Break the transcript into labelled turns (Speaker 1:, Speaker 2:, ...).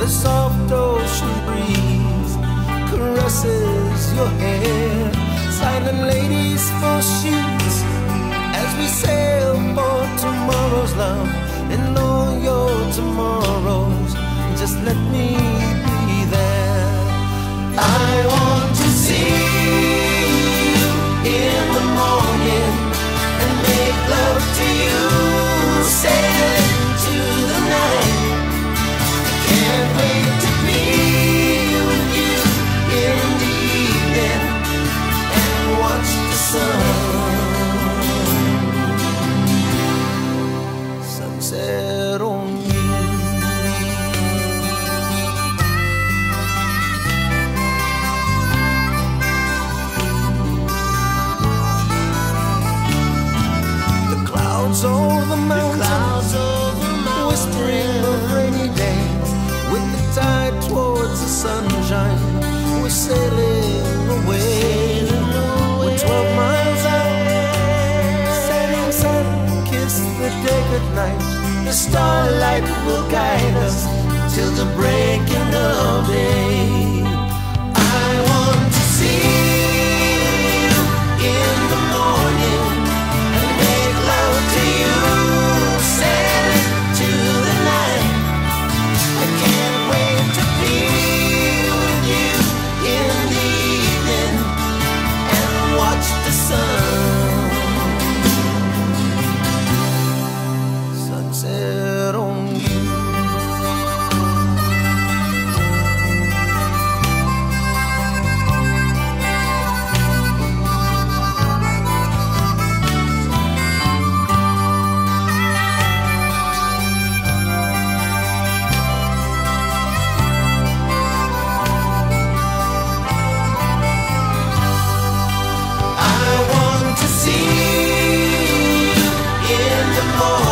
Speaker 1: The soft ocean breeze caresses your hair. Silent ladies for shoes as we sail for tomorrow's love and all your tomorrows. Just let me clouds over the mountains, whispering of rainy days. With the tide towards the sunshine, we're sailing away. We're 12 miles out, setting sun, kiss the day goodnight. The starlight will guide us till the breaking of day. Oh.